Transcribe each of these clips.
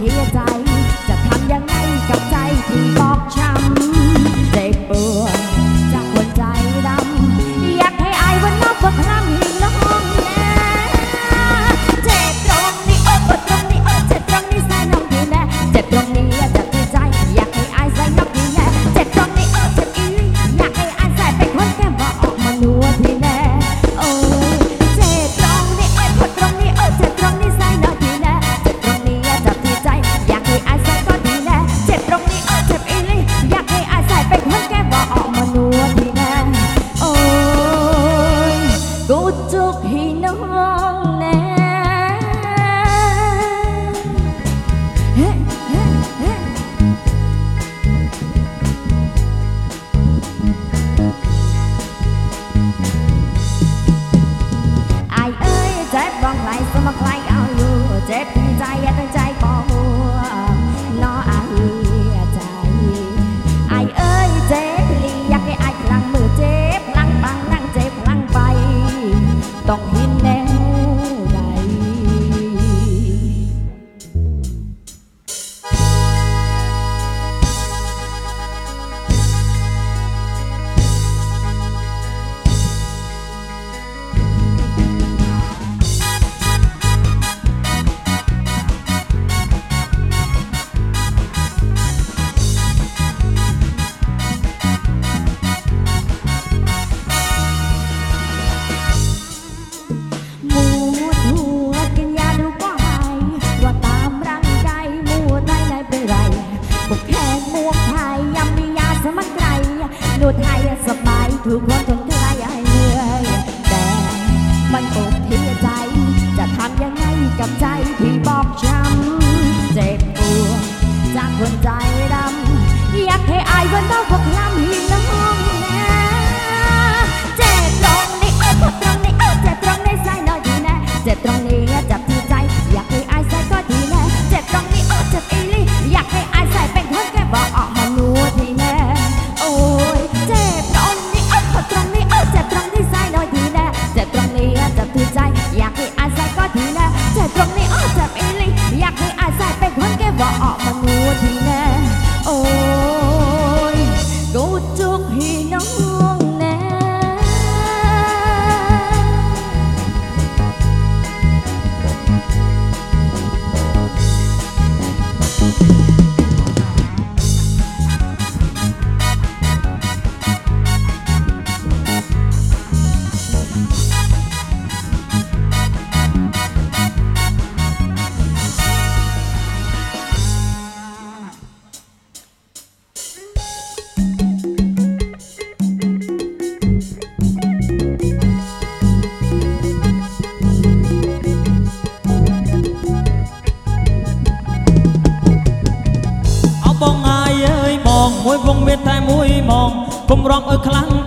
เสียใจ จะทำยังไงกับใจที่บอกช้ำเจ็บปวด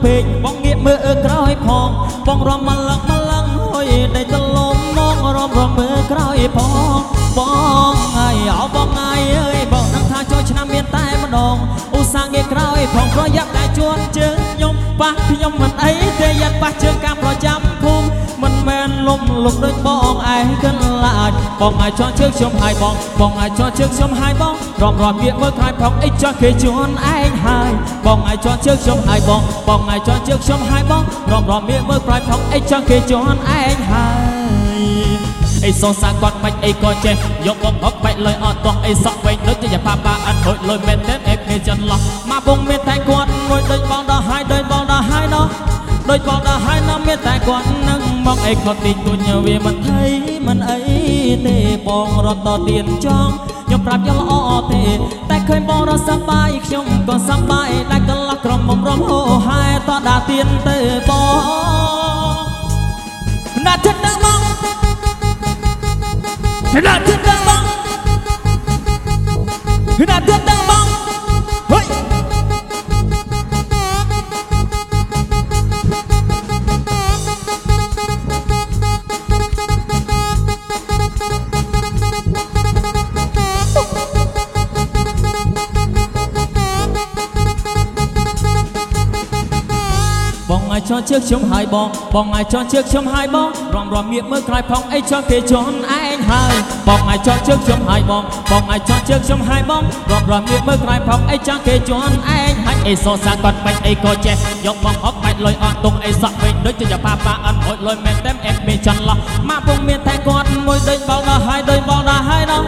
ពេកបងងាកមើលអើក្រោយផងបងរំមកលឹកមកលឹងហុយដេកទៅលំមករំរំមើលក្រោយផងបងអើយអោបងអើយអើយបងនឹងថាចូលឆ្នាំមានតែម្ដងឧស្សាហ៍ងាកក្រោយផងប្រយ័ត្នតែជួនជើងខ្ញុំប៉ះខ្ញុំមិនអីទេយ៉ាត់ប៉ះជើងកាំប្រចាំភូមិមិនមែនលំលុកដូចបងឯងកិនឡាច បងអាចជន់ជើងខ្ញុំហើយបងបងអាចជន់ជើងខ្ញុំហើយបងរំរាប់វាមើលក្រោយផងអីចោះគេជន់ឯងហើយបងអាចជន់ជើងខ្ញុំហើយបងបងអាចជន់ជើងខ្ញុំហើយបងរំរាប់វាមើលក្រោយផងអីចោះគេជន់ឯងហើយអីសងសាគាត់មិនអីក៏ចេះយកបងហុកបែកលុយអត់ទាស់អីសក់វិញដូចជាប៉ាប៉ាអត់ហុចលុយមែនទេអេគ្នាចន្លោះមកបងមានតែគាត់មួយដូចបងដល់ហើយដូចបងដល់ហើយណោះដូចបងដល់ហើយណោះមានតែគាត់នឹង មកអីខុសទីទួញវាមិនថៃមិនអីទេបងរត់ដល់ទៀនចង់ខ្ញុំប្រាប់យ៉ាងល្អទេ តែឃើញបងរត់សប្បាយខ្ញុំក៏សប្បាយតែកន្លះក្រុមបំរុំហូហែតដាទៀនទៅបងណាត់ចិត្តទៅបង Hina tendang bang Hina tendang bang Hoi បងឲ្យជន់ជើងខ្ញុំហើយបងបងឲ្យជន់ជើងខ្ញុំហើយបងរំរំមៀកមើលក្រោយផងអីជន់គេជន់ឯងហើយបងឲ្យជន់ជើងខ្ញុំហើយបងបងឲ្យជន់ជើងខ្ញុំហើយបងរំរំមៀកមើលក្រោយផងអីចង់គេជន់ឯងហើយអីសសាគាត់បាច់អីក៏ចេះយកបងអុកបាច់លុយអត់ទុកអីសក់វិញដូចជាប៉ាប៉ាអត់ហូចលុយមែនតែអេមានចន្លោះមកពុំមានតែគាត់មួយដូចបងដល់ហើយដូចបងដល់ហើយដល់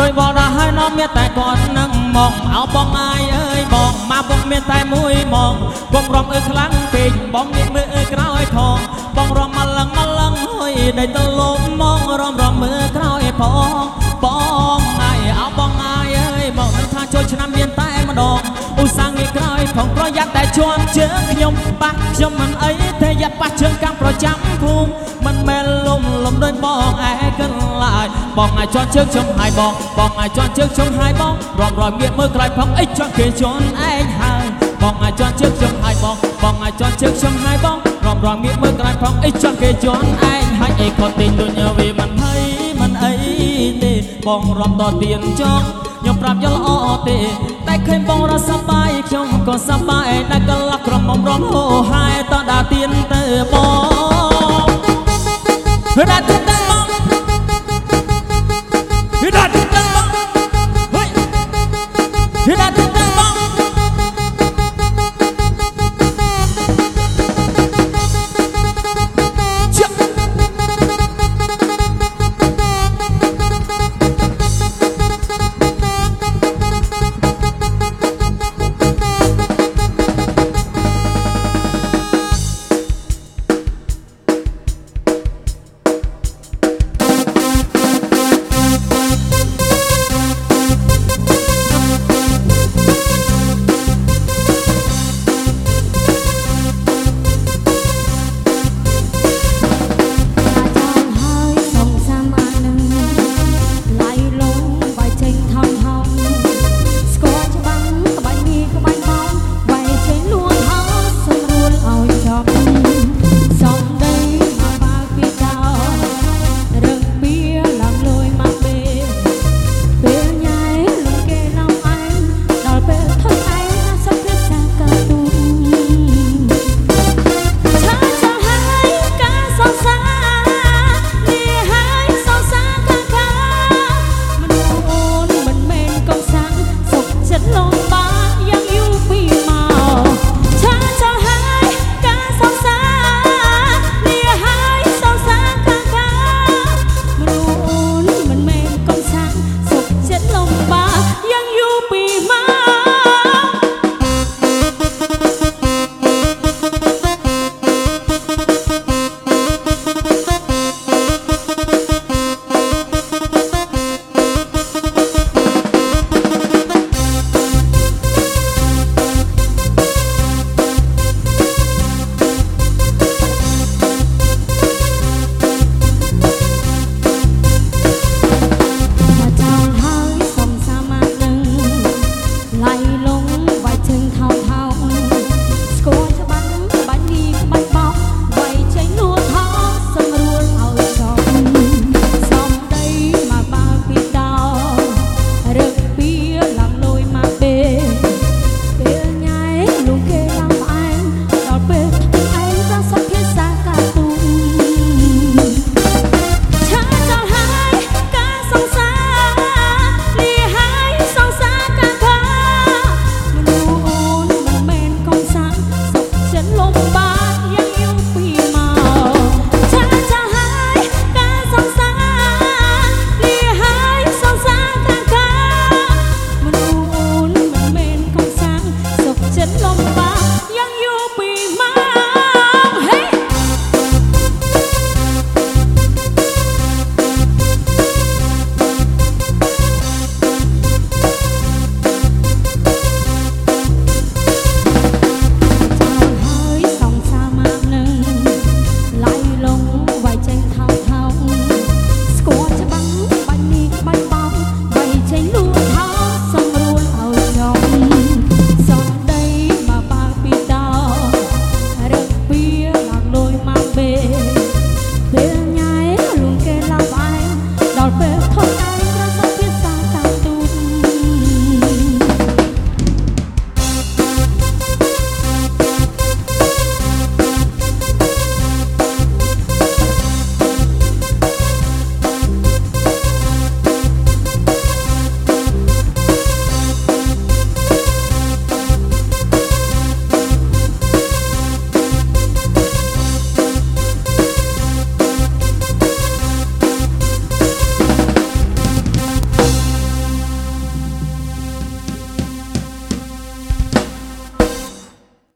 ដោយបងដល់ហើយនាំមានតែគាត់នឹងមកអោបងអាយអើយ បងមកពុំមានតែមួយហ្មងបងរំអើខ្លាំងពេកបងងាកមើលអើក្រោយផងបងរំមកលឹងមកលឹងហុយដេកទៅលំមករំរំមើលក្រោយផងបងអាយអោបងអាយអើយបងនឹងថាចូលឆ្នាំមានតែម្ដងឧស្សាហ៍ងាកក្រោយផងប្រយ័ត្នតែជន់ជើងខ្ញុំប៉ះខ្ញុំមិនអីទេយ៉ាត់ប៉ះជើងកាំប្រចាំភូមិ បងអាចជន់ជើងខ្ញុំហើយបងបងអាចជន់ជើងខ្ញុំហើយបងរំរយមានមើលក្រោយផងអីចង់គេជន់ឯងហើយបងអាចជន់ជើងខ្ញុំហើយបងបងអាចជន់ជើងខ្ញុំហើយបងរំរងមានមើលក្រោយផងអីចង់គេជន់ឯងហើយអីក៏ទិញទុញវាមិនហីមិនអីទេបងរំតទៀនចង់ខ្ញុំប្រាប់យល់អទេតែឃើញបងរស់សប្បាយខ្ញុំក៏សប្បាយដែរកលាក់ក្រមុំរំហូហែតដល់ដើរទៀនទៅបងរត់ទៅ